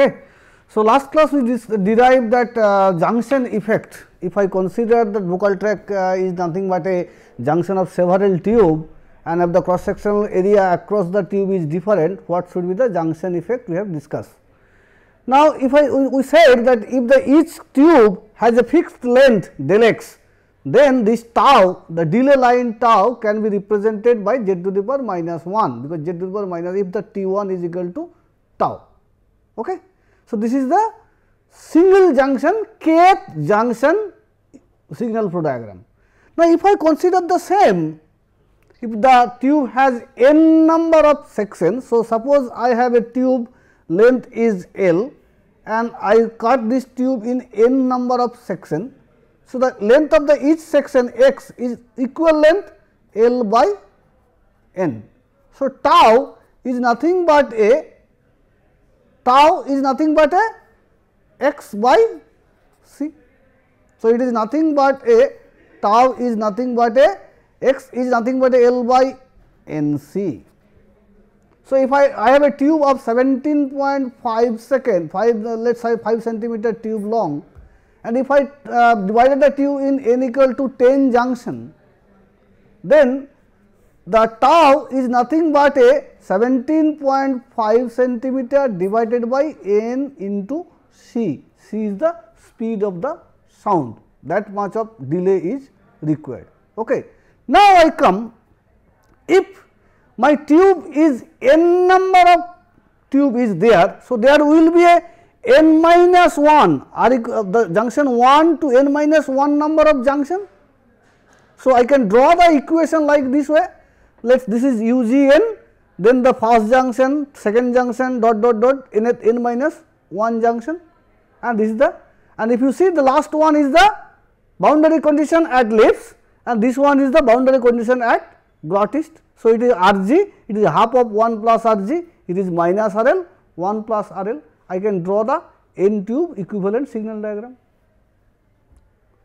Okay. So, last class we derived that uh, junction effect. If I consider that vocal tract uh, is nothing but a junction of several tube and if the cross sectional area across the tube is different, what should be the junction effect we have discussed. Now, if I we said that if the each tube has a fixed length del x, then this tau the delay line tau can be represented by z to the power minus 1 because z to the power minus if the t 1 is equal to tau. Okay. So, this is the single junction kth junction signal flow diagram. Now, if I consider the same if the tube has n number of sections. So, suppose I have a tube length is L and I cut this tube in n number of section. So, the length of the each section x is equal length L by n. So, tau is nothing but a tau is nothing but a x by c. So, it is nothing but a tau is nothing but a x is nothing but a L by n c. So, if I, I have a tube of 17.5 second 5 uh, let us say 5 centimeter tube long and if I uh, divided the tube in n equal to 10 junction then the tau is nothing but a 17.5 centimeter divided by n into c. c is the speed of the sound that much of delay is required. Okay. Now, I come if my tube is n number of tube is there. So, there will be a n minus 1 are uh, the junction 1 to n minus 1 number of junction. So, I can draw the equation like this way let us this is u g n then the first junction second junction dot dot dot n at n minus 1 junction and this is the and if you see the last one is the boundary condition at lips and this one is the boundary condition at Glottis. So, it is R g it is half of 1 plus R g it is minus R L 1 plus R L I can draw the n tube equivalent signal diagram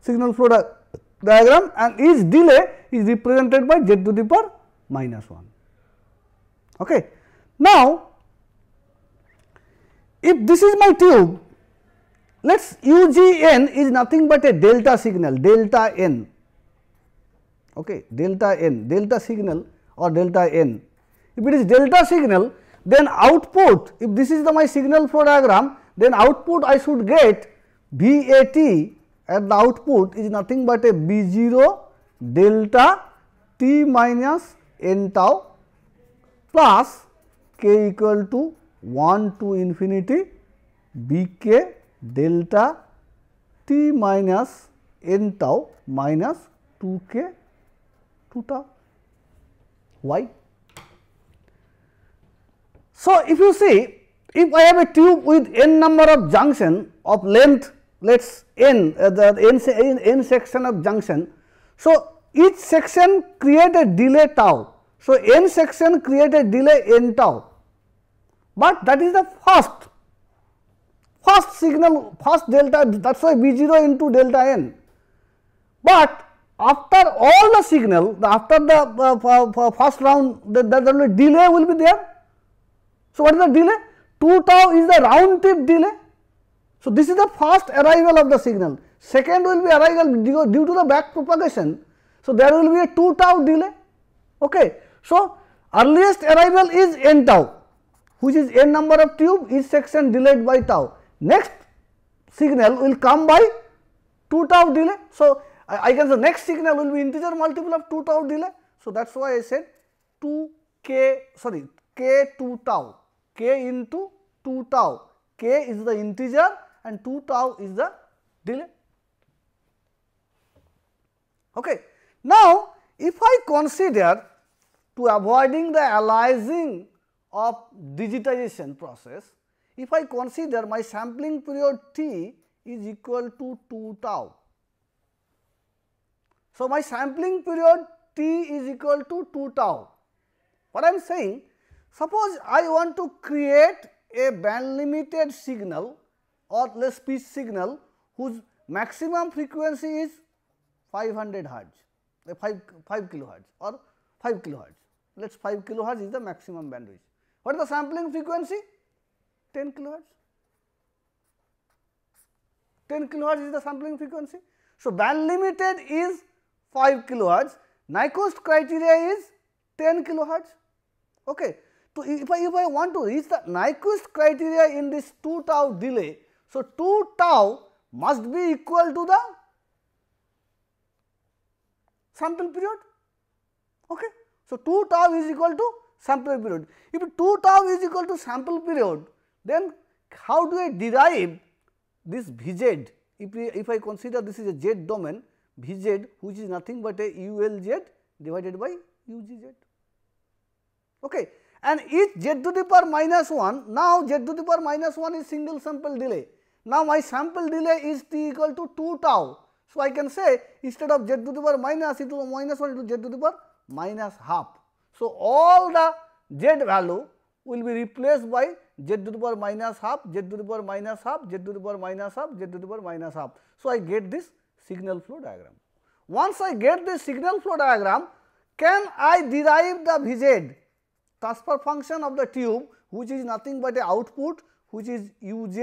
signal flow di diagram and each delay is represented by z to the power minus 1. Okay. Now, if this is my tube, let us UGN is nothing but a delta signal, delta n, okay, delta n, delta signal or delta n. If it is delta signal, then output, if this is the my signal flow diagram, then output I should get VAT at the output is nothing but a B 0 delta t minus n tau plus k equal to 1 to infinity b k delta t minus n tau minus 2 k 2 tau y. So, if you see if I have a tube with n number of junction of length let us n uh, the n, n section of junction. So, each section create a delay tau. So, n section create a delay n tau, but that is the first first signal first delta that is why B 0 into delta n. But after all the signal the after the uh, first round the, the, the delay will be there. So, what is the delay? 2 tau is the round trip delay. So, this is the first arrival of the signal. Second will be arrival due, due to the back propagation so, there will be a 2 tau delay. Okay. So, earliest arrival is n tau which is n number of tube each section delayed by tau. Next signal will come by 2 tau delay. So, I, I can say next signal will be integer multiple of 2 tau delay. So, that is why I said 2 k sorry k 2 tau k into 2 tau k is the integer and 2 tau is the delay. Okay. Now, if I consider to avoiding the aliasing of digitization process, if I consider my sampling period t is equal to 2 tau. So, my sampling period t is equal to 2 tau. What I am saying, suppose I want to create a band limited signal or less pitch signal whose maximum frequency is 500 hertz. 5, 5 kilohertz or 5 kilohertz. Let us 5 kilohertz is the maximum bandwidth. What is the sampling frequency? 10 kilohertz. 10 kilohertz is the sampling frequency. So, band limited is 5 kilohertz, Nyquist criteria is 10 kilohertz. Okay. So, if I, if I want to reach the Nyquist criteria in this 2 tau delay, so 2 tau must be equal to the sample period. Okay. So, 2 tau is equal to sample period. If 2 tau is equal to sample period, then how do I derive this Vz? If, we, if I consider this is a z domain, Vz which is nothing but a ULZ divided by UGZ. Okay. And each z to the power minus 1, now z to the power minus 1 is single sample delay. Now, my sample delay is t equal to 2 tau. So, I can say instead of z to the power minus it will minus 1 into z to the power minus half. So, all the z value will be replaced by z to the power minus half, z to the power minus half, z to the power minus half, z to the power minus half. So, I get this signal flow diagram. Once I get this signal flow diagram, can I derive the Vz transfer function of the tube which is nothing but a output which is uz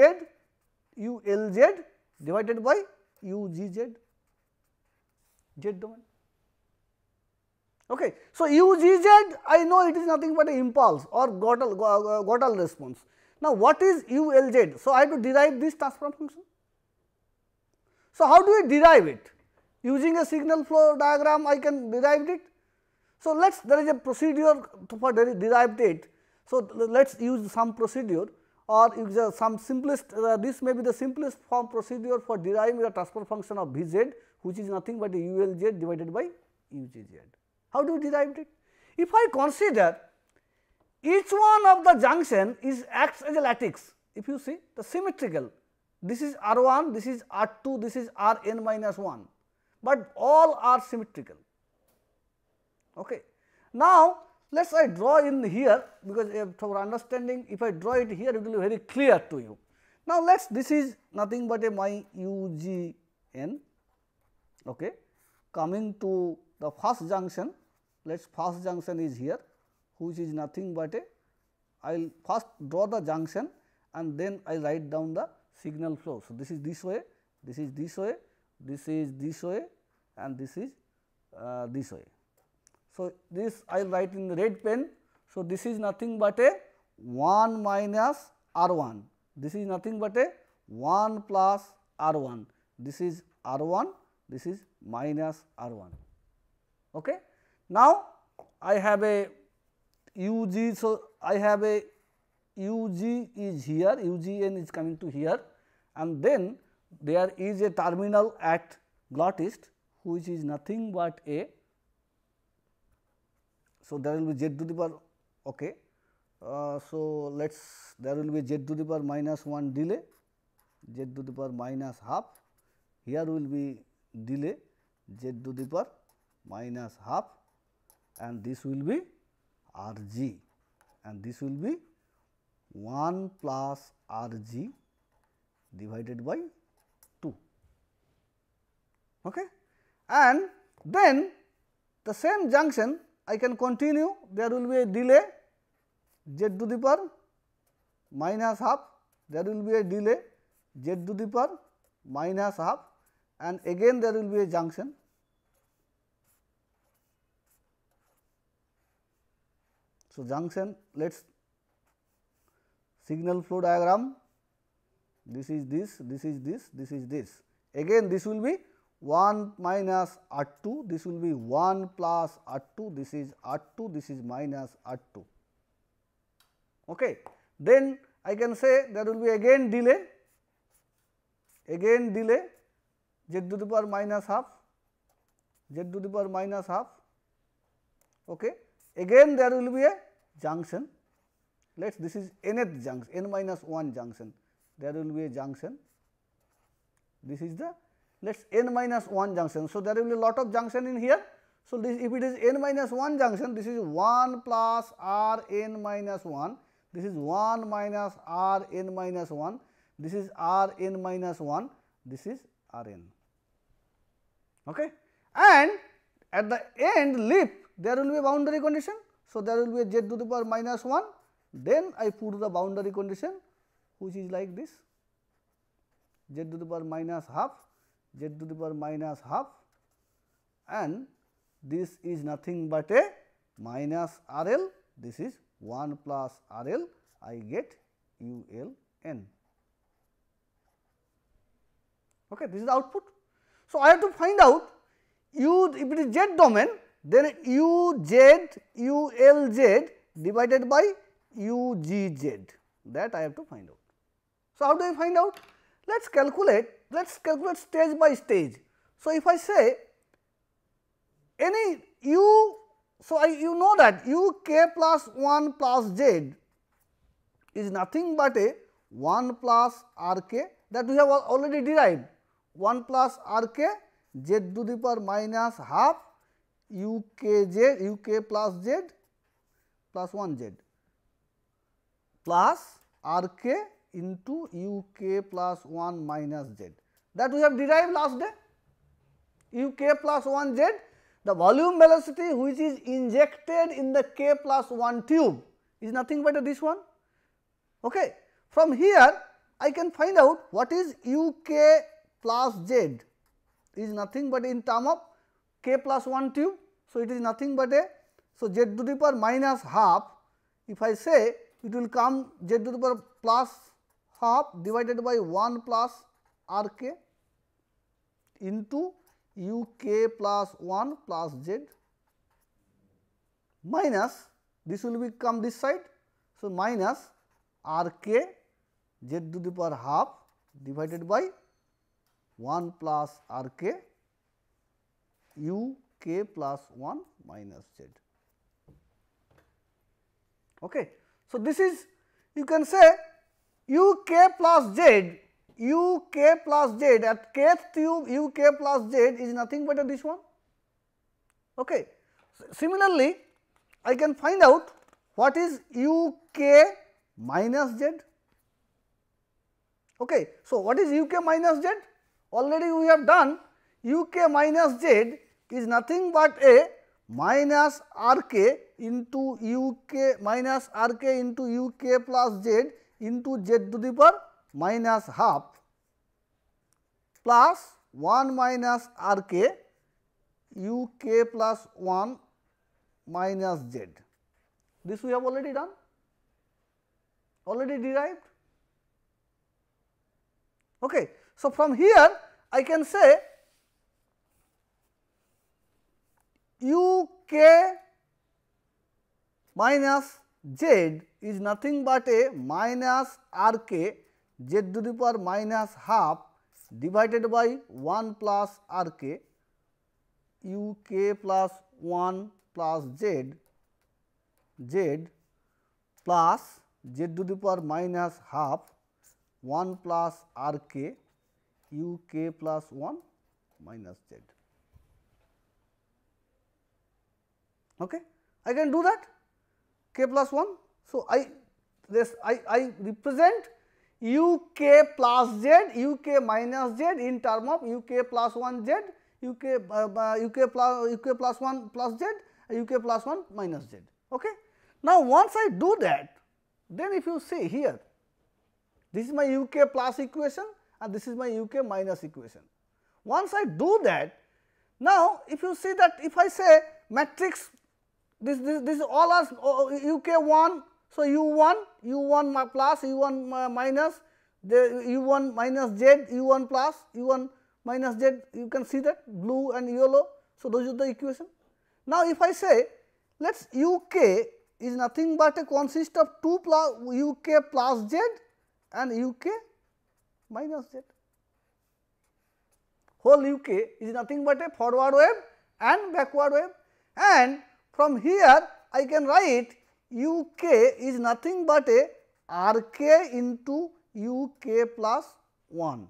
ulz divided by ugz z domain. Okay. So, UGZ I know it is nothing but an impulse or Gödel, Gödel response. Now, what is ULZ? So, I have to derive this transfer function. So, how do I derive it? Using a signal flow diagram I can derive it. So, let us there is a procedure for derived it. So, let us use some procedure or some simplest uh, this may be the simplest form procedure for deriving the transfer function of Vz which is nothing but ULZ divided by UGZ. How do you derive it? If I consider each one of the junction is acts as a lattice, if you see the symmetrical, this is R 1, this is R 2, this is R n minus 1, but all are symmetrical. Okay. Now, let us I draw in here because for understanding if I draw it here it will be very clear to you. Now, let us this is nothing but a my U G n okay, coming to the first junction let us first junction is here which is nothing but a I will first draw the junction and then I write down the signal flow. So, this is this way, this is this way, this is this way and this is uh, this way. So, this I will write in the red pen. So, this is nothing but a 1 minus R 1, this is nothing but a 1 plus R 1, this is R 1, this is minus R 1. Okay. Now, I have a u g. So, I have a u g is here, u g n is coming to here and then there is a terminal at glottis which is nothing but a. So, there will be z to the power okay. Uh, so, let us there will be z to the power minus 1 delay, z to the power minus half, here will be delay z to the power minus half and this will be R g and this will be 1 plus R g divided by 2. Okay. And then the same junction I can continue. There will be a delay. Z to the power minus half. There will be a delay. Z to the power minus half. And again there will be a junction. So, junction let us signal flow diagram. This is this, this is this, this is this. Again this will be 1 minus R 2, this will be 1 plus R 2, this is R 2, this is minus R 2. Okay. Then I can say there will be again delay, again delay z to the power minus half, z to the power minus half. Okay. Again there will be a junction, let us this is nth junction, n minus 1 junction, there will be a junction, this is the let us n minus 1 junction. So, there will be a lot of junction in here. So, this if it is n minus 1 junction, this is 1 plus r n minus 1, this is 1 minus r n minus 1, this is r n minus 1, this is r n. Okay. And at the end lip there will be a boundary condition. So, there will be a z to the power minus 1, then I put the boundary condition which is like this. z to the power minus half z to the power minus half and this is nothing but a minus R L this is 1 plus R L I get U L n. Okay, this is the output. So, I have to find out u if it is z domain then u z u l z divided by u g z that I have to find out. So, how do I find out? Let us calculate, let us calculate stage by stage. So, if I say any u, so I you know that u k plus 1 plus z is nothing but a 1 plus r k that we have already derived. 1 plus r k z to the power minus half u k z u k plus z plus 1 z. Plus r k into u k plus 1 minus z that we have derived last day u k plus 1 z the volume velocity which is injected in the k plus 1 tube is nothing but this one. Okay. From here I can find out what is u k plus z is nothing but in term of k plus 1 tube. So, it is nothing but a so z to the power minus half if I say it will come z to the power plus half divided by 1 plus r k into u k plus 1 plus z minus this will become this side. So, minus r k z to the power half divided by 1 plus r k u k plus 1 minus z. Okay. So, this is you can say u k plus z u k plus z at kth tube u k plus z is nothing but this one. Okay. Similarly, I can find out what is u k minus z. Okay. So, what is u k minus z? Already we have done u k minus z is nothing but a minus r k into u k minus r k into u k plus z into z to the power minus half plus 1 minus r k u k plus 1 minus z. This we have already done, already derived. Okay. So, from here I can say u k minus z is nothing but a minus r k z to the power minus half divided by 1 plus r k u k plus 1 plus z z plus z to the power minus half 1 plus r k u k plus 1 minus z. Okay. I can do that k plus 1. So, I this I, I represent u k plus z u k minus z in term of u k plus 1 z u k uh, uh, u k plus u k plus 1 plus z u k plus 1 minus z. Okay. Now, once I do that then if you see here this is my u k plus equation and this is my u k minus equation. Once I do that now if you see that if I say matrix this this this all are u k 1 so u 1 u 1 plus u 1 minus the u 1 minus z u 1 plus u 1 minus z you can see that blue and yellow. So those are the equation. Now if i say let us u k is nothing but a consist of 2 plus u k plus z and u k minus z. Whole u k is nothing but a forward wave and backward wave. And from here I can write u k is nothing but a r k into u k plus 1.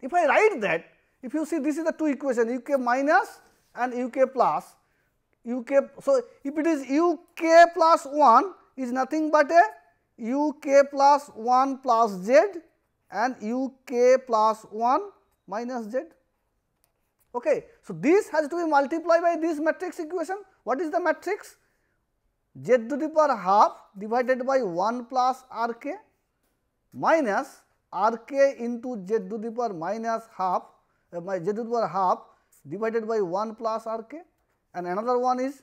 If I write that, if you see this is the two equation u k minus and u k plus u k. So, if it is u k plus 1 is nothing but a u k plus 1 plus z and u k plus 1 minus z. Okay. So, this has to be multiplied by this matrix equation. What is the matrix? z to the power half divided by 1 plus r k minus r k into z to the power minus half uh, my z to the power half divided by 1 plus r k and another one is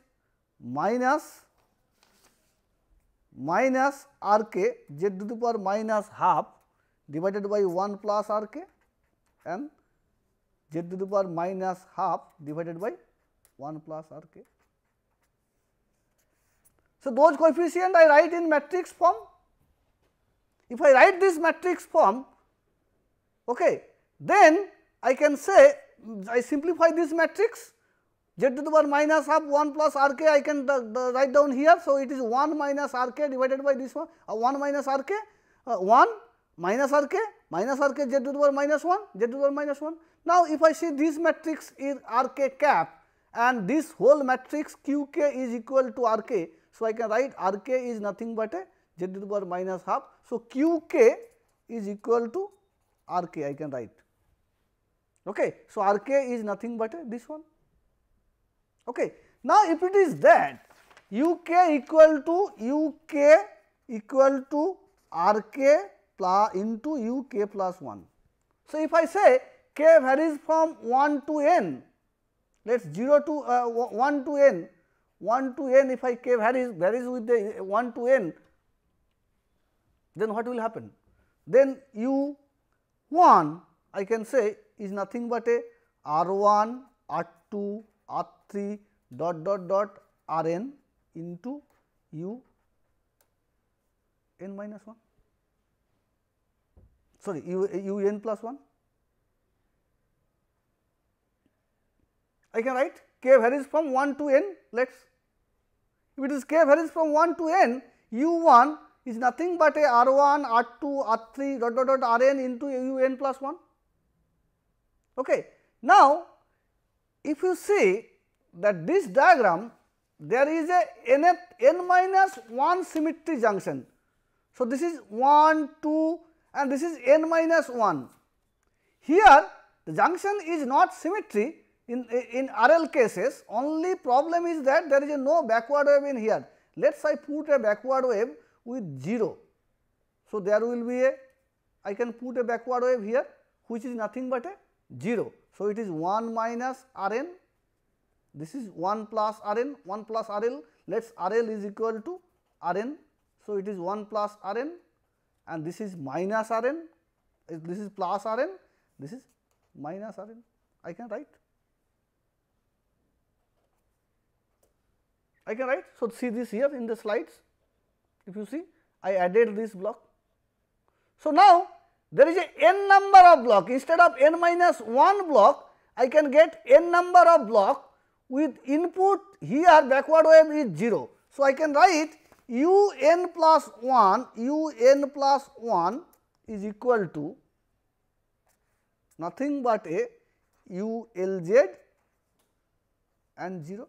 minus minus r k z to the power minus half divided by 1 plus r k and z to the power minus half divided by 1 plus r k. So, those coefficient I write in matrix form. If I write this matrix form, okay, then I can say I simplify this matrix z to the power minus half 1 plus r k I can write down here. So, it is 1 minus r k divided by this one uh, 1 minus r k uh, 1 minus r k minus r k z to the power minus 1 z to the power minus 1. Now, if I see this matrix is r k cap and this whole matrix q k is equal to r k. So, I can write r k is nothing but a z to the power minus half. So, q k is equal to r k I can write. Okay. So, r k is nothing but this one. Okay. Now, if it is that u k equal to u k equal to r k plus into u k plus 1. So, if I say k varies from 1 to n, let us 0 to uh, 1 to n, 1 to n if I k varies varies with the 1 to n, then what will happen? Then u 1 I can say is nothing but a r 1, r 2, r 3 dot dot dot r n into u n minus 1 sorry u, u n plus 1 I can write k varies from 1 to n? Let us if it is k varies from 1 to n u 1 is nothing but a r 1 r 2 r 3 dot dot dot r n into u n plus 1. Okay. Now, if you see that this diagram there is a n, n minus 1 symmetry junction. So, this is 1, 2 and this is n minus 1. Here the junction is not symmetry in, in RL cases only problem is that there is no backward wave in here. Let us I put a backward wave with 0. So, there will be a I can put a backward wave here which is nothing but a 0. So, it is 1 minus R n this is 1 plus R n 1 plus R L let us R L is equal to R n. So, it is 1 plus R n and this is minus R n this is plus R n this is minus R n I can write. I can write. So, see this here in the slides if you see I added this block. So, now there is a n number of block instead of n minus 1 block I can get n number of block with input here backward wave is 0. So, I can write u n plus 1 u n plus 1 is equal to nothing but a u l z and 0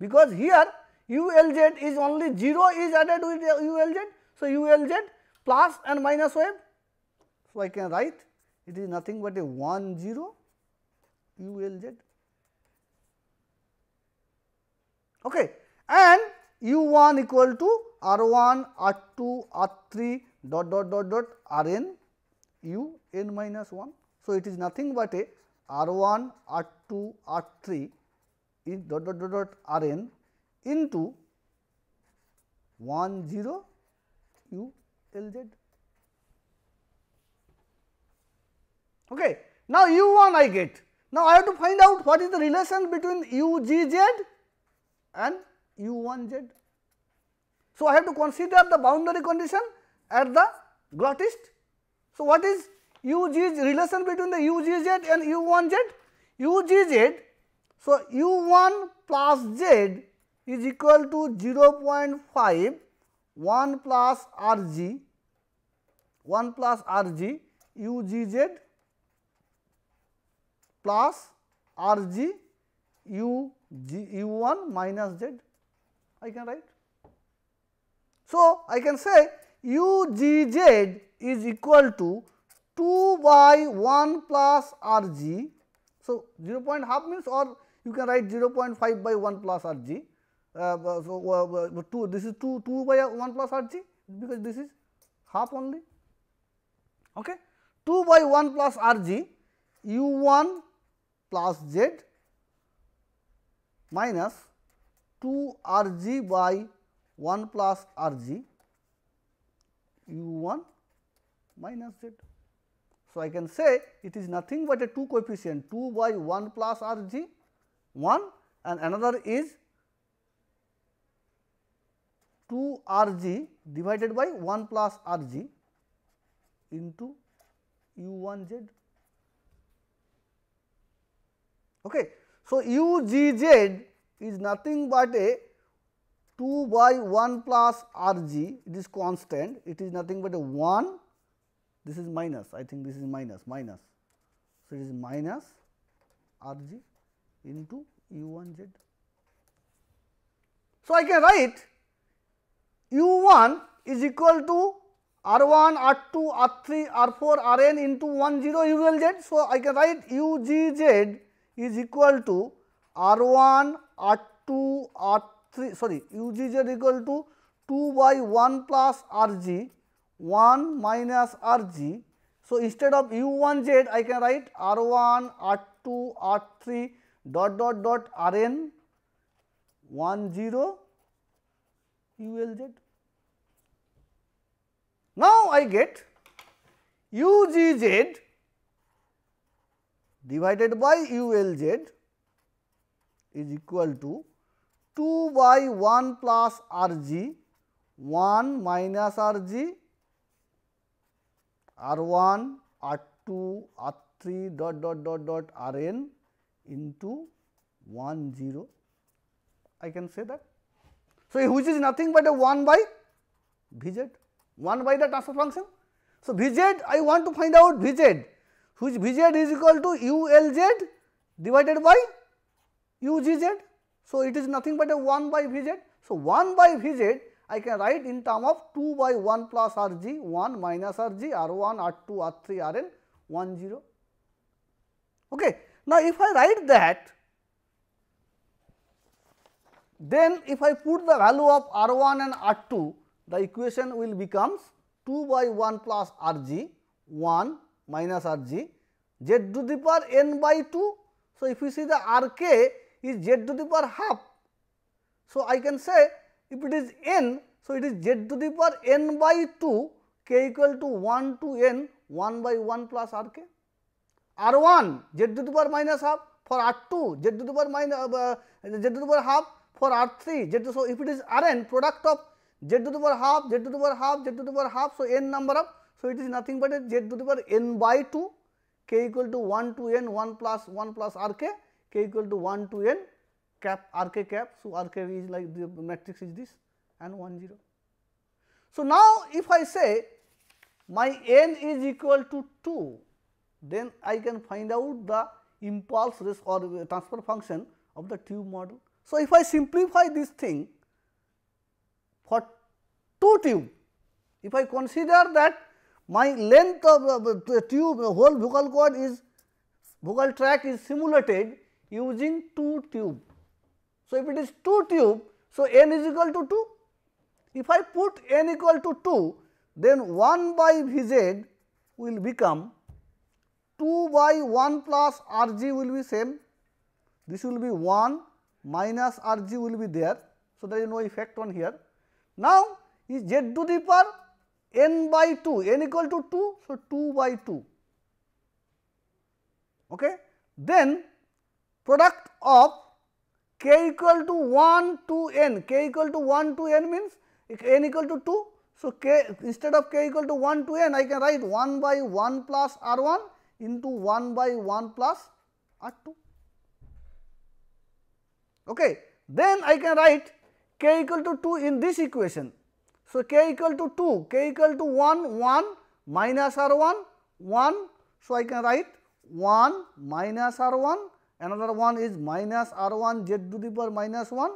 because here u l z is only 0 is added with u l z. So, u l z plus and minus wave. So, I can write it is nothing but a 1 0 u l z okay. and u 1 equal to r 1 r 2 r 3 dot dot dot dot r n u n minus 1. So, it is nothing but a r 1 r 2 r 3 is dot dot dot dot r n into 1 0 u l z. Okay. Now, u 1 I get. Now, I have to find out what is the relation between u g z and u 1 z. So, I have to consider the boundary condition at the glottis. So, what is u g relation between the u g z and u 1 z? u g z. So, u 1 plus z is equal to 0.5 1 plus r g 1 plus r g u g z plus r g u g u 1 minus z I can write. So, I can say u g z is equal to 2 by 1 plus r g. So, 0 0.5 means or you can write 0.5 by 1 plus r g. Uh, so, uh, uh, 2 this is 2 2 by 1 plus r g because this is half only. Okay. 2 by 1 plus r g u 1 plus z minus 2 r g by 1 plus r g u 1 minus z. So, I can say it is nothing but a 2 coefficient 2 by 1 plus r g 1 and another is 2 r g divided by 1 plus r g into u 1 z. Okay. So, u g z is nothing but a 2 by 1 plus r g it is constant it is nothing but a 1 this is minus I think this is minus minus. So, it is minus r g into u 1 z. So, I can write u 1 is equal to r 1 r 2 r 3 r 4 r n into 1 0 u l z. So, I can write u g z is equal to r 1 r 2 r 3 sorry u g z equal to 2 by 1 plus r g 1 minus r g. So, instead of u 1 z I can write r 1 r 2 r 3 dot dot dot r n 1 0 u l z. Now, I get u g z divided by u l z is equal to 2 by 1 plus r g 1 minus r g r 1 r 2 r 3 dot dot dot dot r n into 1 0 I can say that. So, which is nothing but a 1 by V z 1 by the transfer function. So, V z I want to find out V z which V z is equal to u L z divided by u G z. So, it is nothing but a 1 by V z. So, 1 by V z I can write in term of 2 by 1 plus R g 1 minus R g R 1 R 2 R 3 R n 1 0. Okay. Now, if I write that then if I put the value of R 1 and R 2 the equation will becomes 2 by 1 plus R g 1 minus R g z to the power n by 2. So, if you see the R k is z to the power half. So, I can say if it is n, so it is z to the power n by 2 k equal to 1 to n 1 by 1 plus r k. R 1 z to the power minus half for R 2 z to the power minus uh, z to the power half for R 3 z to so if it is R n product of z to the power half z to the power half z to the power half so n number of so it is nothing but a z to the power n by 2 k equal to 1 to n 1 plus 1 plus r k k equal to 1 to n cap r k cap. So, r k is like the matrix is this and 1 0. So, now if I say my n is equal to 2, then I can find out the impulse risk or transfer function of the tube model. So, if I simplify this thing for 2 tube, if I consider that my length of uh, the tube the whole vocal cord is vocal tract is simulated using 2 tube so, if it is 2 tube, so n is equal to 2. If I put n equal to 2, then 1 by V z will become 2 by 1 plus R g will be same. This will be 1 minus R g will be there. So, there is no effect on here. Now, is z to the power n by 2, n equal to 2. So, 2 by 2. Okay. Then, product of k equal to 1 to n, k equal to 1 to n means n equal to 2. So, k instead of k equal to 1 to n I can write 1 by 1 plus r 1 into 1 by 1 plus r 2. Okay. Then I can write k equal to 2 in this equation. So, k equal to 2, k equal to 1, 1 minus r 1, 1. So, I can write 1 minus r 1 another one is minus r 1 z to the power minus 1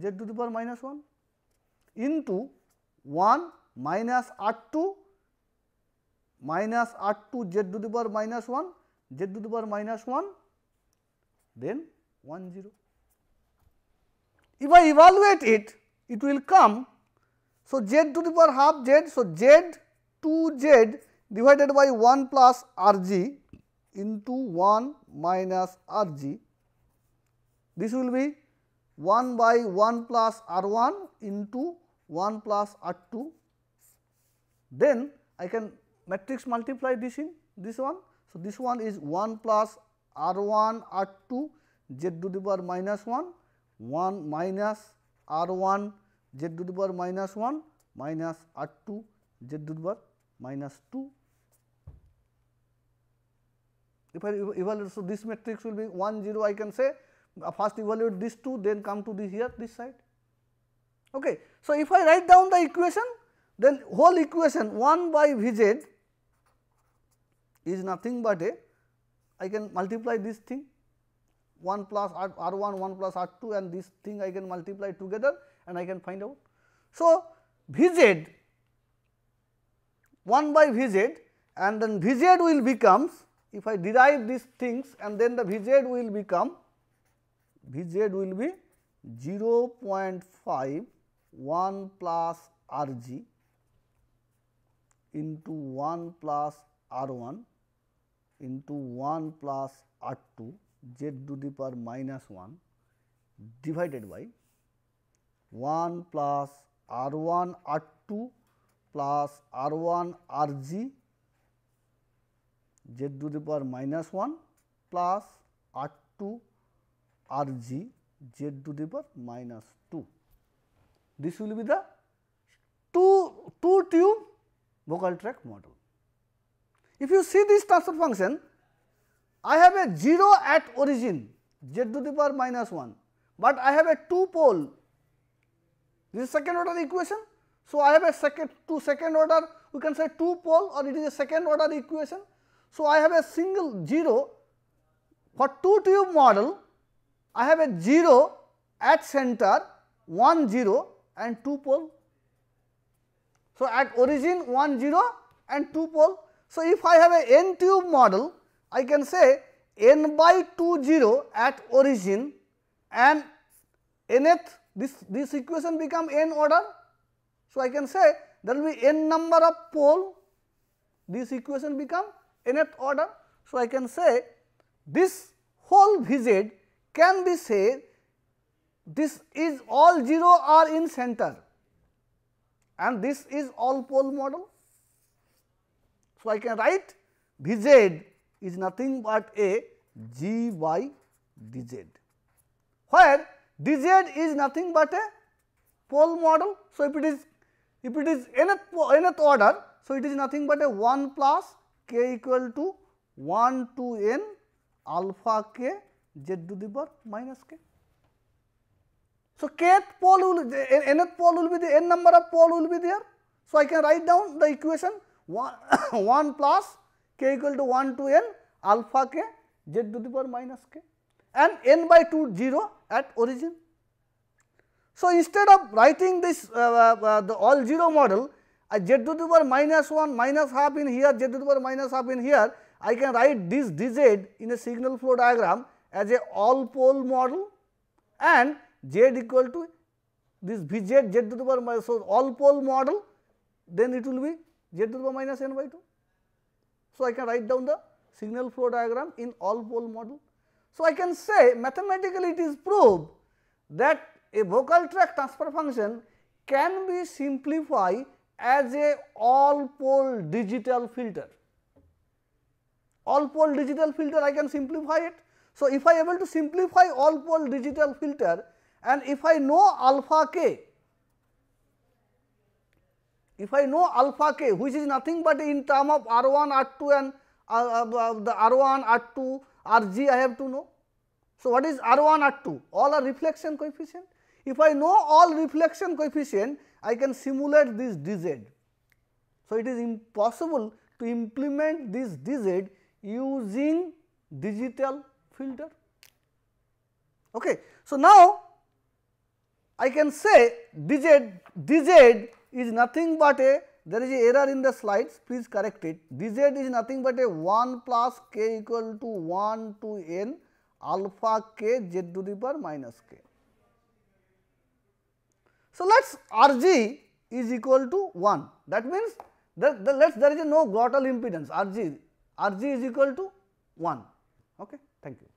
z to the power minus 1 into 1 minus r 2 minus r 2 z to the power minus 1 z to the power minus 1 then 1 0. If I evaluate it, it will come. So, z to the power half z. So, z 2 z divided by 1 plus r g into 1 minus r g. This will be 1 by 1 plus r 1 into 1 plus r 2. Then I can matrix multiply this in this one. So, this one is 1 plus r 1 r 2 z to the power minus 1 1 minus r 1 z to the power minus 1 minus r 2 z to the power minus 2. If I evaluate, so this matrix will be 1 0 I can say uh, first evaluate this 2 then come to this here this side. Okay. So, if I write down the equation then whole equation 1 by V z is nothing but a I can multiply this thing 1 plus R, R1 1 plus R2 and this thing I can multiply together and I can find out. So, Vz 1 by Vz and then Vz will becomes if I derive these things and then the Vz will become Vz will be 0 0.5 1 plus Rg into 1 plus R1 into 1 plus R2 z to the power minus 1 divided by 1 plus R1 R2 plus R1 Rg z to the power minus 1 plus R2 Rg z to the power minus 2. This will be the two, two tube vocal tract model. If you see this transfer function, I have a 0 at origin z to the power minus 1, but I have a 2 pole. This is second order equation. So, I have a second two second order we can say 2 pole or it is a second order equation. So, I have a single 0 for 2 tube model I have a 0 at center 1 0 and 2 pole. So, at origin 1 0 and 2 pole. So, if I have a n tube model I can say n by 2 0 at origin and nth this, this equation become n order. So, I can say there will be n number of pole this equation become nth order. So, I can say this whole Vz can be said this is all 0 are in center and this is all pole model. So, I can write Vz is nothing but a g by dz, where dz is nothing but a pole model. So, if it is if it is nth, nth order, so it is nothing but a 1 plus k equal to 1 to n alpha k z to the power minus k. So, kth pole will nth pole will be the n number of pole will be there. So, I can write down the equation 1, 1 plus k equal to 1 to n alpha k z to the power minus k and n by 2 0 at origin. So, instead of writing this uh, uh, uh the all 0 model I z to the power minus 1 minus half in here z to the power minus half in here I can write this dz in a signal flow diagram as a all pole model and z equal to this Vz z to the power minus so all pole model then it will be z to the power minus n by 2. So, I can write down the signal flow diagram in all pole model. So, I can say mathematically it is proved that a vocal tract transfer function can be simplified as a all pole digital filter. All pole digital filter I can simplify it. So, if I able to simplify all pole digital filter and if I know alpha k, if I know alpha k which is nothing but in term of R 1, R 2 and uh, uh, the R 1, R 2, R g I have to know. So, what is R 1, R 2? All are reflection coefficient. If I know all reflection coefficient, I can simulate this dz. So, it is impossible to implement this dz using digital filter. Okay. So, now I can say dz, dz is nothing but a there is a error in the slides please correct it dz is nothing but a 1 plus k equal to 1 to n alpha k z to the power minus k. So, let us R g is equal to 1 that means there, let there is a no glottal impedance RG, RG is equal to 1. Okay. Thank you.